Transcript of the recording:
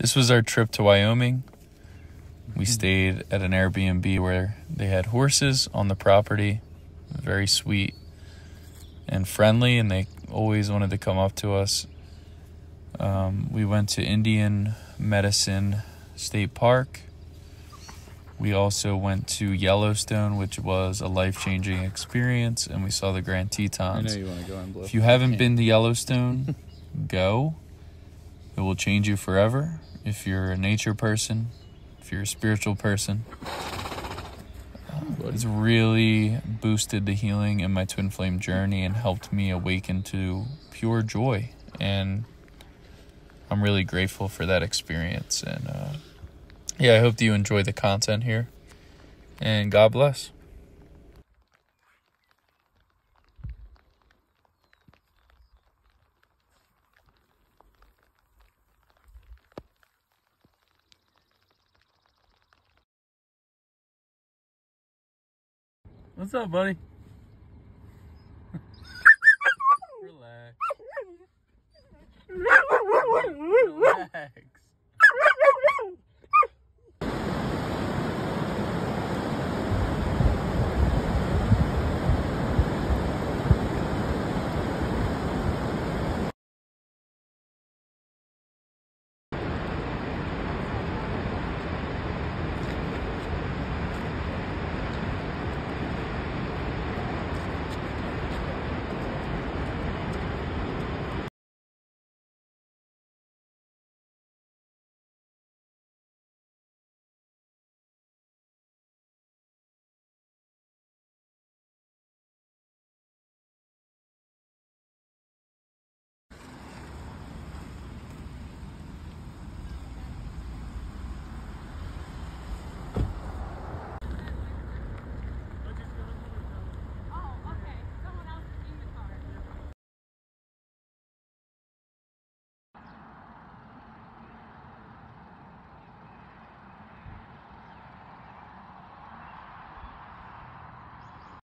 This was our trip to Wyoming. We stayed at an Airbnb where they had horses on the property. Very sweet and friendly, and they always wanted to come up to us. Um, we went to Indian Medicine State Park. We also went to Yellowstone, which was a life changing experience, and we saw the Grand I know Tetons. you want to go on blue. If you haven't been to Yellowstone, go. It will change you forever. If you're a nature person, if you're a spiritual person, Buddy. it's really boosted the healing in my twin flame journey and helped me awaken to pure joy. And I'm really grateful for that experience. And uh, yeah, I hope that you enjoy the content here. And God bless. What's up, buddy?